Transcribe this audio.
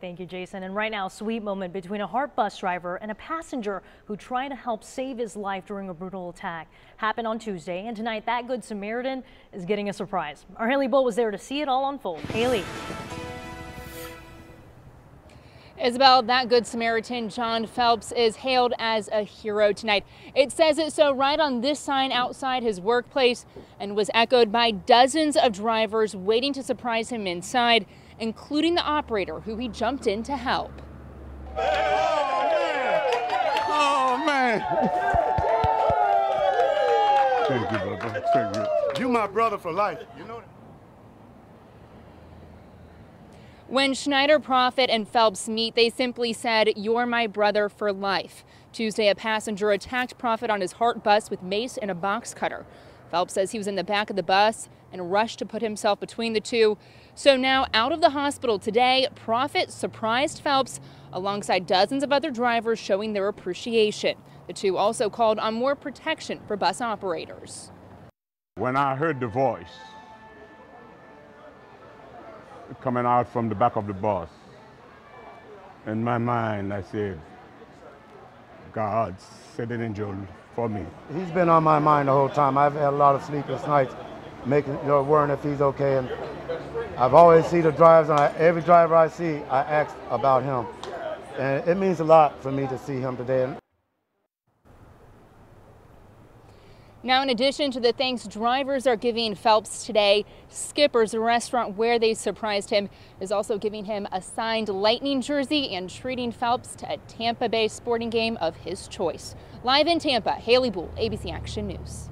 Thank you, Jason. And right now, sweet moment between a HART bus driver and a passenger who tried to help save his life during a brutal attack. Happened on Tuesday, and tonight that Good Samaritan is getting a surprise. Our Haley Bull was there to see it all unfold. Haley. Isabel, that Good Samaritan, John Phelps, is hailed as a hero tonight. It says it so right on this sign outside his workplace and was echoed by dozens of drivers waiting to surprise him inside including the operator who he jumped in to help. Oh, man. Thank you, brother. Thank you. You my brother for life. You know that? When Schneider, Profit, and Phelps meet, they simply said, You're my brother for life. Tuesday, a passenger attacked Profit on his HART bus with mace and a box cutter. Phelps says he was in the back of the bus and rushed to put himself between the two. So now out of the hospital today, Profit surprised Phelps alongside dozens of other drivers showing their appreciation. The two also called on more protection for bus operators. When I heard the voice coming out from the back of the bus, in my mind I said, God, send an angel for me. He's been on my mind the whole time. I've had a lot of sleepless nights, making, you know, worrying if he's okay. And I've always seen the drivers, and I, every driver I see, I ask about him. And it means a lot for me to see him today. Now, in addition to the thanks drivers are giving Phelps today, Skipper's, restaurant where they surprised him, is also giving him a signed Lightning jersey and treating Phelps to a Tampa Bay sporting game of his choice. Live in Tampa, Haley Bull, ABC Action News.